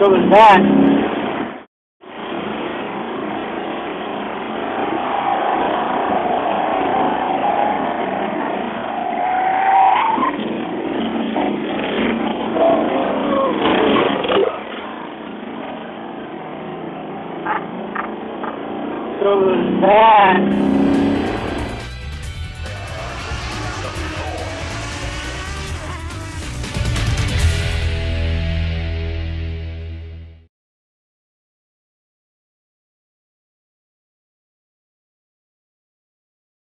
So there's that. So there's that.